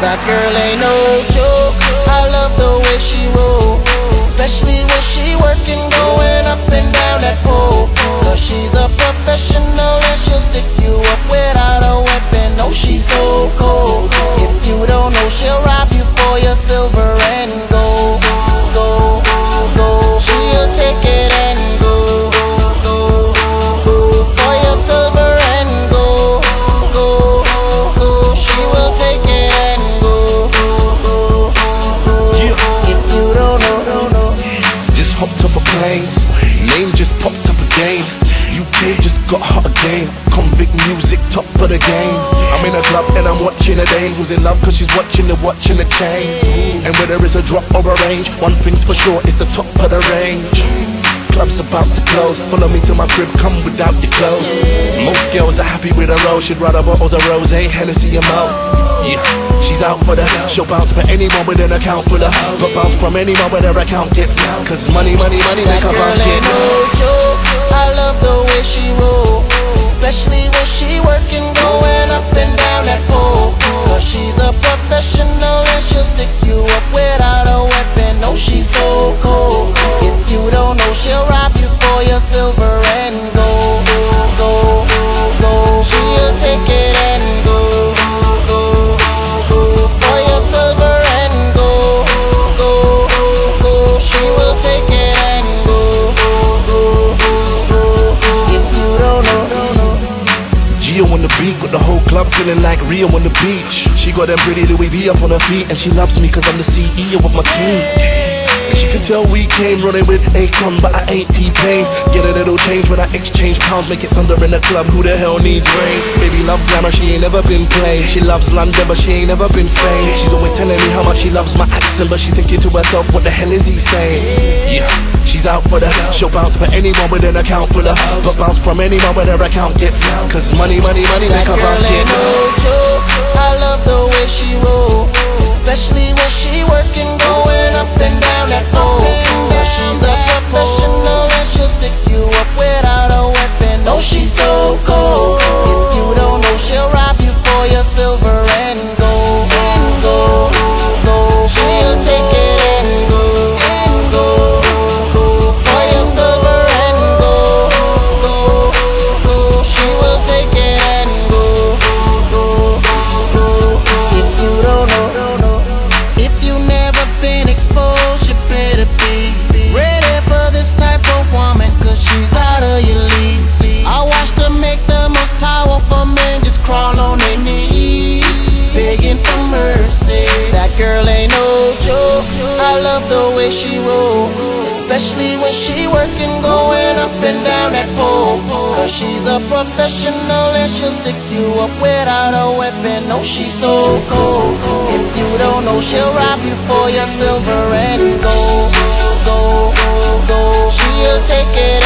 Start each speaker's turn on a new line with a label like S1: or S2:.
S1: That girl ain't no joke. I love the way she roll, especially when she working, going up and down that pole. Cause she's a professional and she'll stick you up without a weapon. No, she's so cold.
S2: Konvict Muzik, top of the game. I'm in a club and I'm watching a dame who's in love cause she's watching the watch and the chain. And whether it's a drop or a range, one thing's for sure, it's the top of the range. Club's about to close. Follow me to my crib, come without your clothes. Most girls are happy with a rose, she'd rather bottles of rose, eh? Hennessy and Mo. Yeah, she's out for the She'll bounce for anyone with an account full of But bounce from anyone where their account gets Cause money, money, money make
S1: girl
S2: bounce get
S1: no joke. I love the way she roll, especially when she working, going up and
S2: the whole club feeling like Rio on the beach. She got them pretty Louis V up on her feet, and she loves me cause I'm the CEO of my team. She can tell we came running with Akon, but I ain't T-Pain. Get a little change when I exchange pounds, make it thunder in the club. Who the hell needs rain? Baby love glamour, she ain't never been plain. She loves London, but she ain't never been Spain. She's always telling me how much she loves my accent, but she's thinking to herself, what the hell is he saying? Yeah. She's out for the She'll bounce for anyone with an account full of But bounce from anyone where their account gets Cause money, money, money
S1: That
S2: make a
S1: girl
S2: bounce get
S1: no joke. I love the way she roll, especially when she working, going up and down that pole. Cause she's a professional and she'll stick you up without a weapon. No, she's so cold. Especially when she working, going up and down that pole. Cause she's a professional and she'll stick you up without a weapon. No, she's so cold. If you don't know, she'll rob you for your silver and gold. Go, go, go. She'll take it